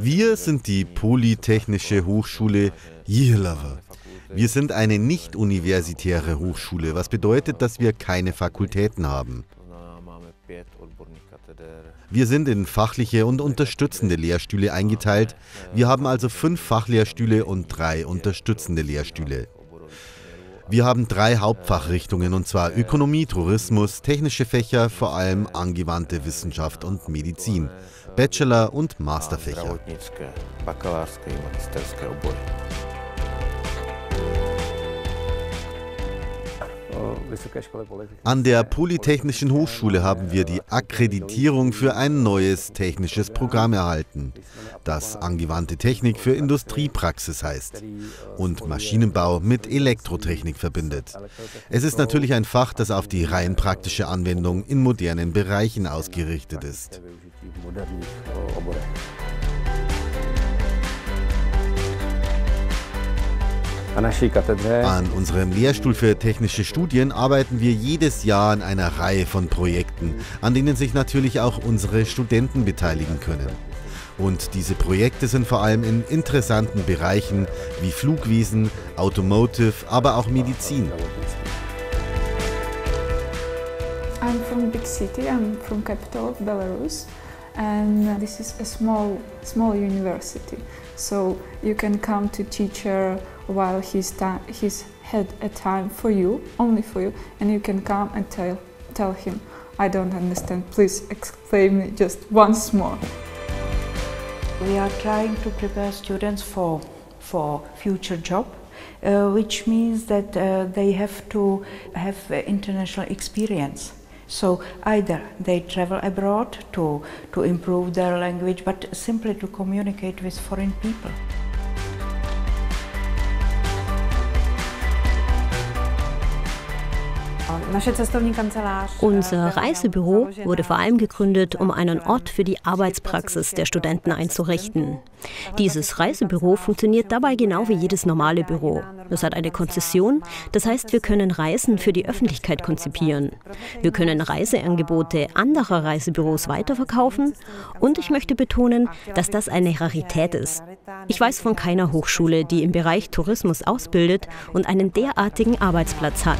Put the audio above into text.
Wir sind die Polytechnische Hochschule Jihlava. Wir sind eine nicht-universitäre Hochschule, was bedeutet, dass wir keine Fakultäten haben. Wir sind in fachliche und unterstützende Lehrstühle eingeteilt. Wir haben also fünf Fachlehrstühle und drei unterstützende Lehrstühle. Wir haben drei Hauptfachrichtungen und zwar Ökonomie, Tourismus, technische Fächer, vor allem angewandte Wissenschaft und Medizin, Bachelor- und Masterfächer. An der Polytechnischen Hochschule haben wir die Akkreditierung für ein neues technisches Programm erhalten, das angewandte Technik für Industriepraxis heißt und Maschinenbau mit Elektrotechnik verbindet. Es ist natürlich ein Fach, das auf die rein praktische Anwendung in modernen Bereichen ausgerichtet ist. An unserem Lehrstuhl für technische Studien arbeiten wir jedes Jahr an einer Reihe von Projekten, an denen sich natürlich auch unsere Studenten beteiligen können. Und diese Projekte sind vor allem in interessanten Bereichen wie Flugwesen, Automotive, aber auch Medizin. I'm from big city, I'm from capital of Belarus and this is a small, small university. So you can come to teacher while he's, he's had a time for you, only for you, and you can come and tell, tell him, I don't understand, please explain me just once more. We are trying to prepare students for, for future job, uh, which means that uh, they have to have international experience. So either they travel abroad to, to improve their language, but simply to communicate with foreign people. Unser Reisebüro wurde vor allem gegründet, um einen Ort für die Arbeitspraxis der Studenten einzurichten. Dieses Reisebüro funktioniert dabei genau wie jedes normale Büro. Es hat eine Konzession, das heißt, wir können Reisen für die Öffentlichkeit konzipieren. Wir können Reiseangebote anderer Reisebüros weiterverkaufen und ich möchte betonen, dass das eine Rarität ist. Ich weiß von keiner Hochschule, die im Bereich Tourismus ausbildet und einen derartigen Arbeitsplatz hat.